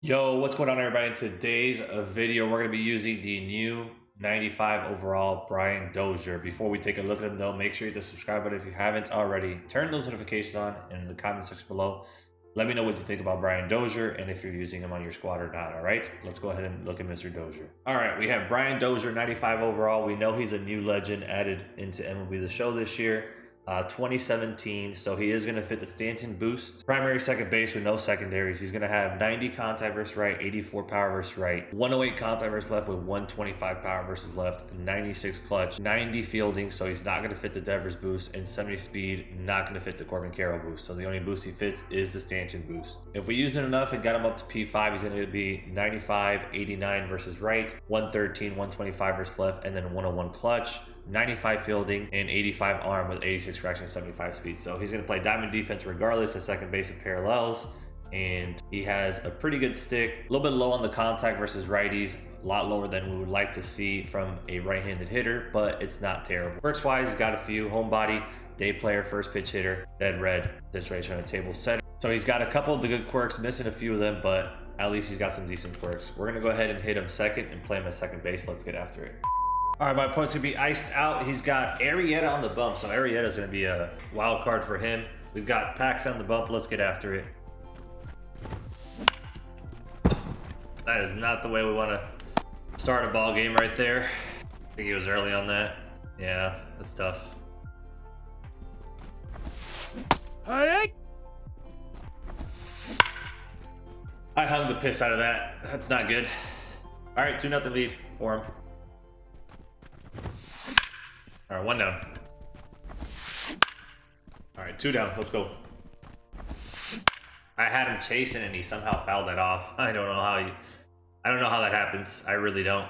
Yo, what's going on everybody? In today's uh, video, we're going to be using the new 95 overall Brian Dozier. Before we take a look at them though, make sure you hit the subscribe button if you haven't already. Turn those notifications on in the comment section below. Let me know what you think about Brian Dozier and if you're using him on your squad or not, all right? Let's go ahead and look at Mr. Dozier. All right, we have Brian Dozier, 95 overall. We know he's a new legend added into MLB The Show this year uh, 2017. So he is going to fit the Stanton boost. Primary second base with no secondaries. He's going to have 90 contact versus right, 84 power versus right, 108 contact versus left with 125 power versus left, 96 clutch, 90 fielding. So he's not going to fit the Devers boost and 70 speed, not going to fit the Corbin Carroll boost. So the only boost he fits is the Stanton boost. If we used it enough and got him up to P5, he's going to be 95, 89 versus right, 113, 125 versus left, and then 101 clutch. 95 fielding, and 85 arm with 86 reaction, 75 speed. So he's going to play diamond defense regardless at second base and parallels. And he has a pretty good stick, a little bit low on the contact versus righties, a lot lower than we would like to see from a right-handed hitter, but it's not terrible. Quirks wise, he's got a few home body, day player, first pitch hitter, dead red situation on a table setter. So he's got a couple of the good quirks, missing a few of them, but at least he's got some decent quirks. We're gonna go ahead and hit him second and play him at second base. Let's get after it. All right, my opponent's gonna be iced out. He's got Arrieta on the bump, so Arrieta's gonna be a wild card for him. We've got Pax on the bump. Let's get after it. That is not the way we want to start a ball game right there. I think he was early on that. Yeah, that's tough. I hung the piss out of that. That's not good. All right, 2 nothing lead for him. All right, one down. All right, two down. Let's go. I had him chasing and he somehow fouled that off. I don't know how you... I don't know how that happens. I really don't.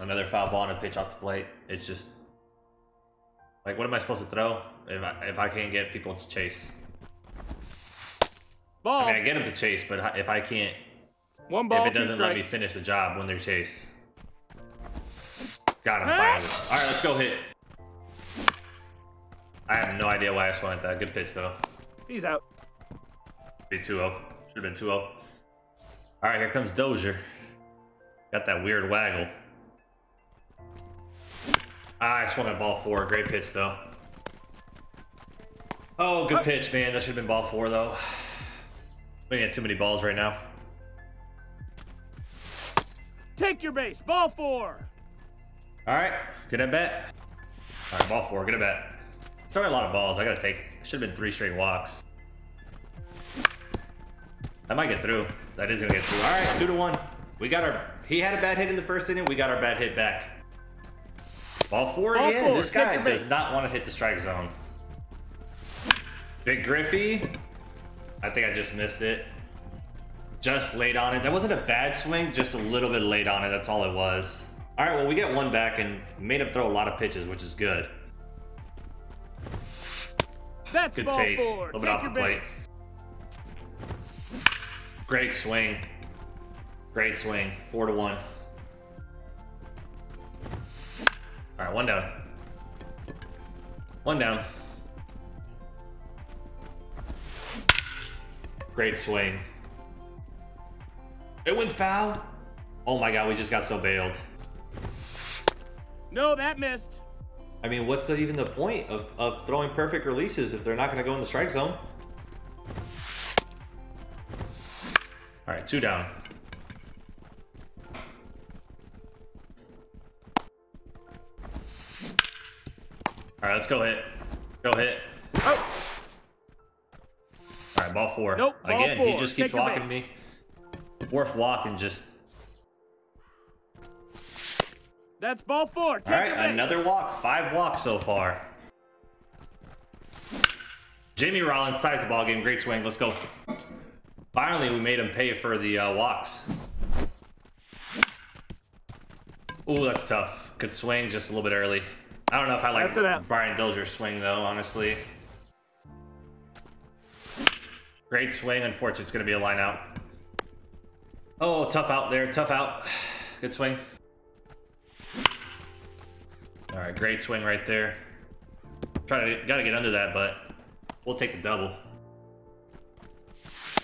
Another foul ball and a pitch off the plate. It's just... Like, what am I supposed to throw if I, if I can't get people to chase? Ball. I mean, I get them to chase, but if I can't... One ball, if it doesn't let me finish the job when they're chase. Got him finally. All right, let's go hit. I have no idea why I swung at that. Good pitch though. He's out. Be 2-0. Should have been 2-0. All right, here comes Dozier. Got that weird waggle. Ah, I swung at ball four. Great pitch though. Oh, good pitch, man. That should have been ball four though. We got too many balls right now. Take your base. Ball four. All right, get a bet. All right, ball four, get a bet. Starting a lot of balls. I gotta take. Should have been three straight walks. I might get through. That is gonna get through. All right, two to one. We got our. He had a bad hit in the first inning. We got our bad hit back. Ball four ball again. Four. This guy does not want to hit the strike zone. Big Griffey. I think I just missed it. Just laid on it. That wasn't a bad swing, just a little bit late on it. That's all it was. All right, well, we get one back and made him throw a lot of pitches, which is good. That's good take. A little bit off the plate. Great swing. Great swing. Four to one. All right, one down. One down. Great swing. It went foul. Oh my god, we just got so bailed. No, that missed. I mean, what's the, even the point of, of throwing perfect releases if they're not going to go in the strike zone? All right, two down. All right, let's go hit. Go hit. Oh. All right, ball four. Nope, ball Again, four. he just keeps Take walking me. Worth walking just That's ball four. Take All right, another walk. Five walks so far. Jimmy Rollins ties the ball game. Great swing. Let's go. Finally, we made him pay for the uh, walks. Ooh, that's tough. Good swing, just a little bit early. I don't know if I like Brian Dozier's swing, though, honestly. Great swing. Unfortunately, it's going to be a line out. Oh, tough out there. Tough out. Good swing. All right, great swing right there. Try to gotta get under that, but we'll take the double.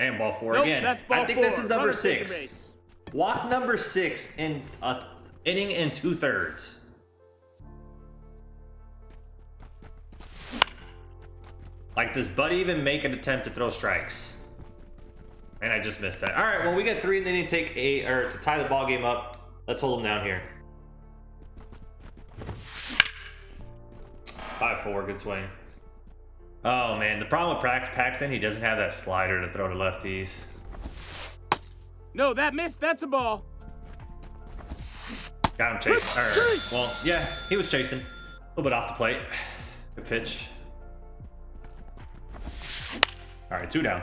And ball four Nope, again. ball I think this is number six. Walk number six in a inning and two thirds. Like, does Buddy even make an attempt to throw strikes? And I just missed that. All right, well, we got three, and then you take a or to tie the ball game up. Let's hold them down here. Five four, good swing. Oh man, the problem with Pax- Paxton, he doesn't have that slider to throw to lefties. No, that missed. That's a ball. Got him chasing. Or, well, yeah, he was chasing. A little bit off the plate. Good pitch. All right, two down.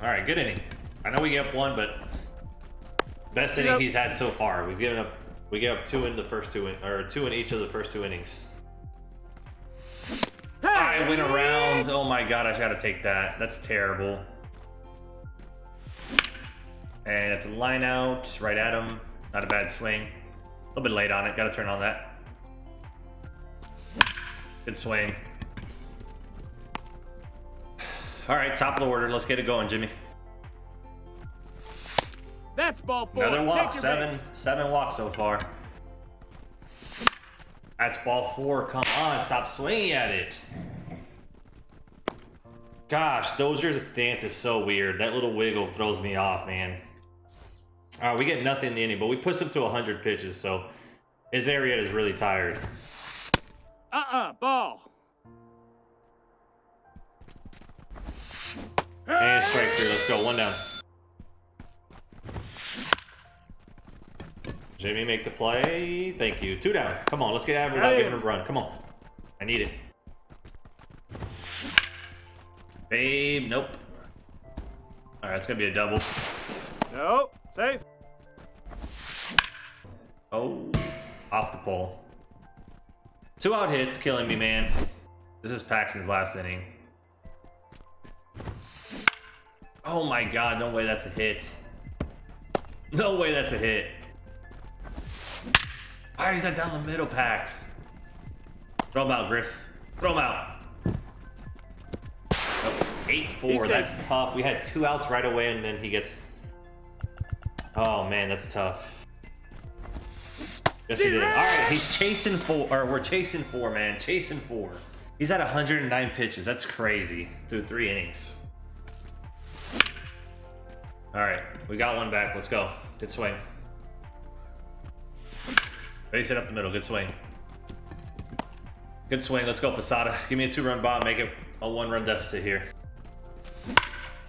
All right, good inning. I know we up one, but best inning he's had so far. We've given up. We gave up two in the first two, in, or two in each of the first two innings. I went around. Oh my god, I gotta take that. That's terrible. And it's a line out right at him. Not a bad swing. A little bit late on it. Gotta turn on that. Good swing. All right, top of the order. Let's get it going, Jimmy. That's ball four. Another walk. Seven, base. seven walks so far. That's ball four. Come on, stop swinging at it. Gosh, Dozier's stance is so weird. That little wiggle throws me off, man. All right, we get nothing in the inning, but we pushed him to 100 pitches, so Arrieta is really tired. Uh-uh, ball. And strike three. Let's go. One down. Jimmy, make the play. Thank you. Two down. Come on, let's get out of it without giving a run. Come on. I need it. Babe, nope. All right, it's gonna be a double. Nope. Safe. Oh, off the pole. Two out hits, killing me, man. This is Paxton's last inning. Oh my god, no way that's a hit. No way that's a hit. Why is that down the middle, Pax? Throw him out, Griff. Throw him out. Oh, 8 4. He's That's tough. We had two outs right away, and then he gets. Oh man, that's tough. Yes, he did. All right, he's chasing four, or we're chasing four, man. Chasing four. He's at 109 pitches. That's crazy through three innings. All right, we got one back. Let's go. Good swing. Base it up the middle. Good swing. Good swing. Let's go, Posada. Give me a two-run bomb. Make it a one-run deficit here.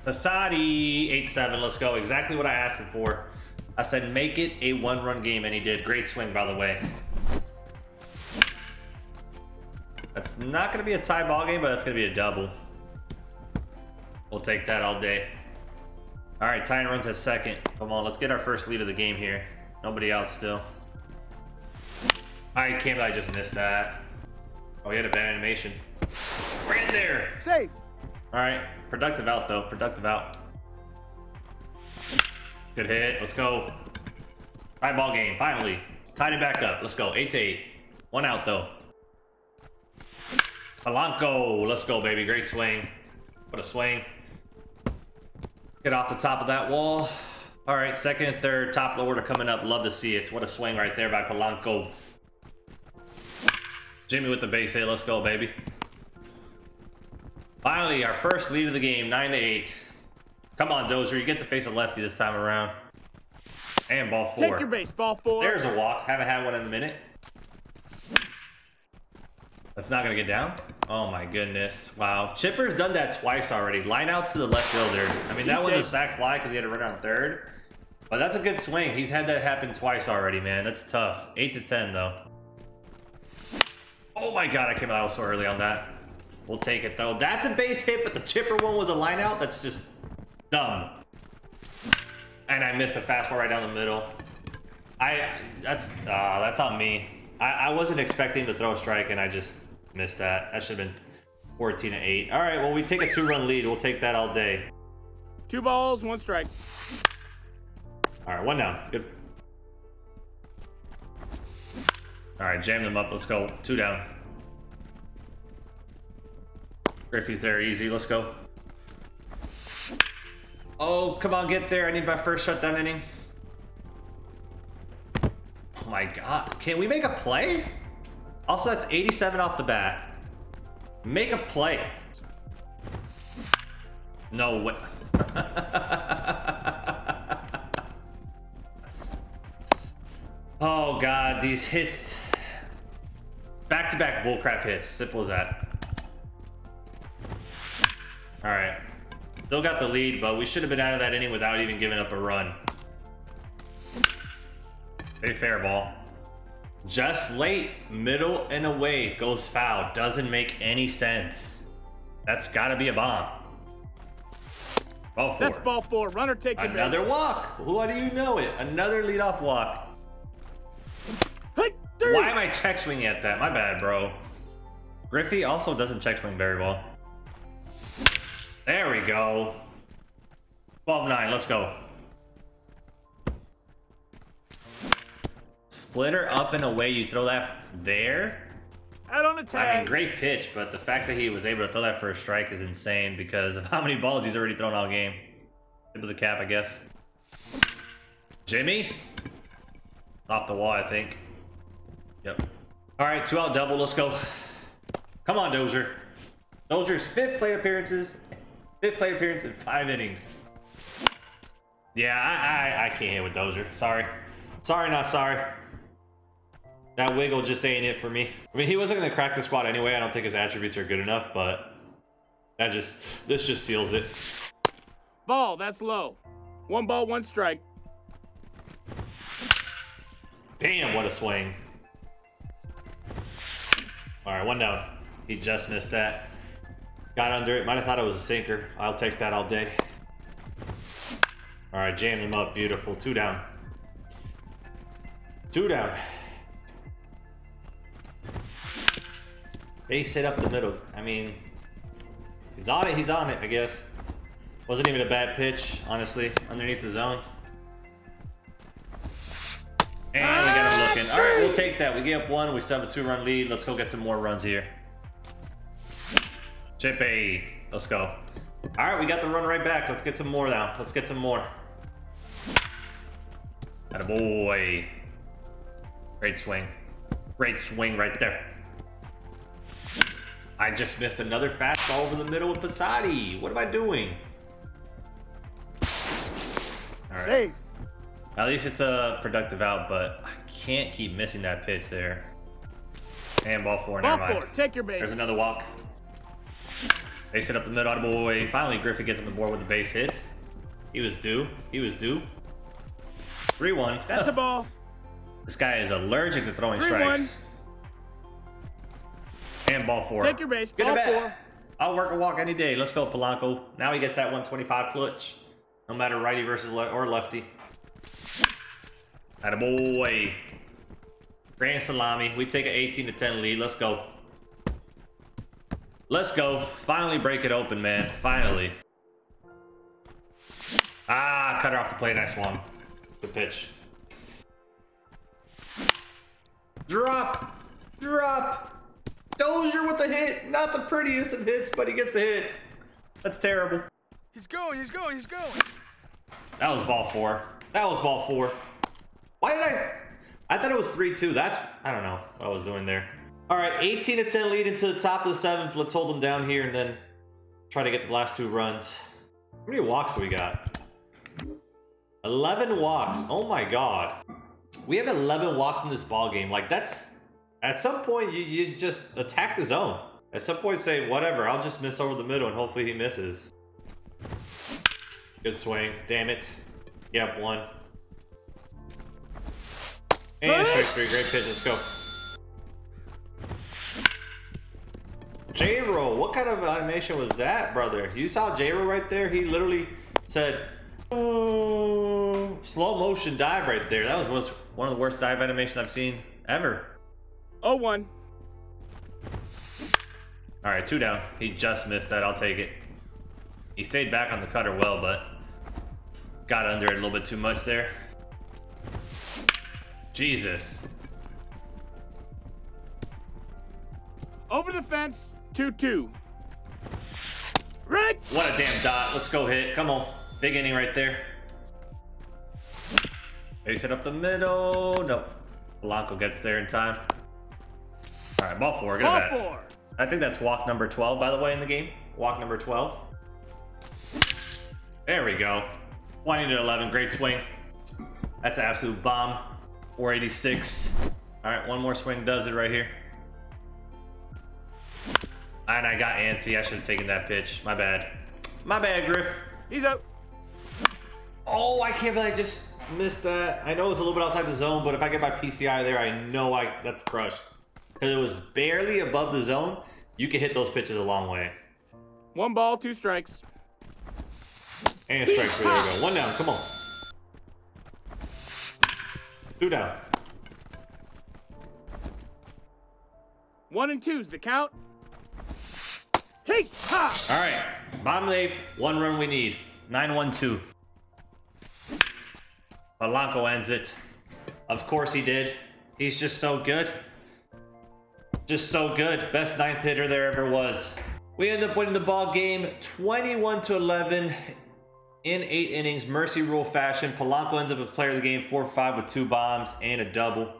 Posada, 8-7. Let's go. Exactly what I asked him for. I said make it a one-run game, and he did. Great swing, by the way. That's not going to be a tie ball game, but that's going to be a double. We'll take that all day. All right, tying runs at second. Come on, let's get our first lead of the game here. Nobody out still. I can't believe I just missed that. Oh, he had a bad animation. Right in there. Safe. All right, productive out though. Productive out. Good hit. Let's go. Tie ball game. Finally, tied it back up. Let's go. Eight to eight. One out though. Polanco. Let's go, baby. Great swing. What a swing. Get off the top of that wall. All right, second and third, top of the order coming up. Love to see it. What a swing right there by Polanco. Jimmy with the base hit. Let's go, baby. Finally, our first lead of the game, 9 to 8. Come on, Dozer. You get to face a lefty this time around. And ball four. Take your base. Ball four. There's a walk. Haven't had one in a minute. That's not going to get down. Oh, my goodness. Wow. Chipper's done that twice already. Line out to the left fielder. I mean, that one's a sac fly because he had a runner on third. But that's a good swing. He's had that happen twice already, man. That's tough. 8 to 10, though. Oh, my God. I came out so early on that. We'll take it, though. That's a base hit, but the chipper one was a line out. That's just dumb. And I missed a fastball right down the middle. I that's uh, that's on me. I, I wasn't expecting to throw a strike, and I just missed that. That should have been 14 to 8. All right, well we take a two-run lead. We'll take that all day. Two balls, one strike. All right, one down. Good. All right, jam them up. Let's go. Two down. Griffey's there easy. Let's go. Oh, come on, get there. I need my first shutdown inning. Oh my god. Can we make a play? Also, that's 87 off the bat. Make a play. No way. oh god, these hits. Back-to-back bullcrap hits. Simple as that. Alright. Still got the lead, but we should have been out of that inning without even giving up a run. Very fair ball. Just late, middle and away goes foul. Doesn't make any sense. That's got to be a bomb. Ball four. That's ball four. Runner take Another base. walk. What do you know it? Another leadoff walk. Hey, dude. Why am I check swinging at that? My bad, bro. Griffey also doesn't check swing very well. There we go. 12-9, let's go. Splitter up and away, you throw that there? Out on the I mean, great pitch, but the fact that he was able to throw that for a strike is insane because of how many balls he's already thrown all game. It was a cap, I guess. Jimmy? Off the wall, I think. Yep. All right, two out double. Let's go. Come on, Dozier. Dozier's fifth plate appearances, fifth plate appearance in five innings. Yeah, I, I, I can't hit with Dozier. Sorry. Sorry, not sorry. That wiggle just ain't it for me. I mean, he wasn't going to crack the squad anyway. I don't think his attributes are good enough, but that just, this just seals it. Ball. That's low. One ball, one strike. Damn, what a swing. All right, one down. He just missed that. Got under it. Might have thought it was a sinker. I'll take that all day. All right, jammed him up. Beautiful. Two down. Two down. Base hit up the middle. I mean, he's on it. He's on it, I guess. Wasn't even a bad pitch, honestly, underneath the zone. And take that. We get up one. We still have a two-run lead. Let's go get some more runs here. Chippy, let's go. All right, we got the run right back. Let's get some more now. Let's get some more. Atta boy. Great swing. Great swing right there. I just missed another fastball over the middle with Posada. What am I doing? All right. Safe. At least it's a productive out, but I can't keep missing that pitch there. And ball four, Ball never mind. four. Take your base. There's another walk. They set up the middle, boy. Finally, Griffey gets on the board with a base hit. He was due. He was due. 3-1. That's a ball. this guy is allergic to throwing 3-1. strikes. And ball four. Take your base. Get Ball four. I'll work a walk any day. Let's go, Polanco. Now he gets that 125 clutch. No matter righty versus le or lefty. Atta boy. Grand salami. We take an 18 to 10 lead. Let's go. Let's go. Finally break it open, man. Finally. Ah, cut her off the plate. Nice one. Good pitch. Drop. Drop. Dozier with the hit. Not the prettiest of hits, but he gets a hit. That's terrible. He's going, he's going, he's going. That was ball four. That was ball four. Why did I? I thought it was 3-2. That's, I don't know what I was doing there. All right, 18 to 10 lead into the top of the seventh. Let's hold them down here and then try to get the last two runs. How many walks we got? 11 walks. Oh my God. We have 11 walks in this ball game. Like that's, at some point you, you just attack the zone. At some point say, whatever, I'll just miss over the middle and hopefully he misses. Good swing. Damn it. Yep, one. And strike three. Great pitch. Let's go. J-Roll. What kind of animation was that, brother? You saw J-Roll right there? He literally said, "Oh, slow motion dive right there. That was was one of the worst dive animations I've seen ever. 0-1. All right, two down. He just missed that. I'll take it. He stayed back on the cutter well, but got under it a little bit too much there. Jesus. Over the fence. 2-2. Right. What a damn dot. Let's go hit. Come on. Big inning right there. Base it up the middle. Nope. Blanco gets there in time. All right, ball four. Get Ball four. I think that's walk number 12, by the way, in the game. Walk number 12. There we go. 20 to 11. Great swing. That's an absolute bomb. 486. All right, one more swing does it right here. And I got antsy. I should have taken that pitch. My bad. My bad, Griff. He's out. Oh, I can't believe I just missed that. I know it's a little bit outside the zone, but if I get my PCI there, I know I that's crushed. Because it was barely above the zone. You can hit those pitches a long way. One ball, two strikes. And a strike. There we go. One down. Come on. Two down. One and two's the count. Hey, ha! All right. Bottom of. One run we need. 9-1-2. Polanco ends it. Of course he did. He's just so good. Just so good. Best ninth hitter there ever was. We end up winning the ball game 21 to 11 in eight innings, mercy rule fashion. Polanco ends up a player of the game, 4-5 with two bombs and a double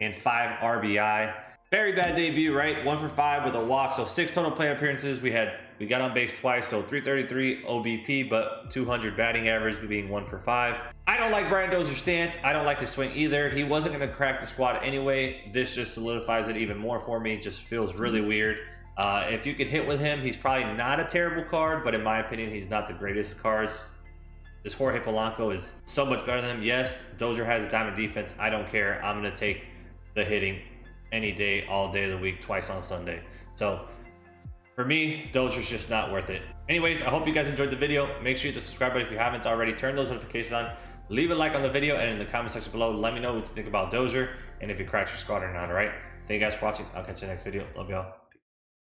and five RBI. Very bad debut, right? One for five with a walk. So six total play appearances. We had we got on base twice, so 333 OBP, but 200 batting average, being one for five. I don't like Brian Dozier's stance. I don't like his swing either. He wasn't going to crack the squad anyway. This just solidifies it even more for me. Just feels really weird. Uh, if you could hit with him, he's probably not a terrible card, but in my opinion, he's not the greatest cards. This Jorge Polanco is so much better than him. Yes, Dozier has a diamond defense. I don't care. I'm going to take the hitting any day, all day of the week, twice on Sunday. So for me, Dozier's just not worth it. Anyways, I hope you guys enjoyed the video. Make sure you hit the subscribe button if you haven't already. Turn those notifications on. Leave a like on the video and in the comment section below, let me know what you think about Dozier and if he cracks your squad or not, alright? Thank you guys for watching. I'll catch you next video. Love y'all.